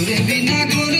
गुरुविना गुरु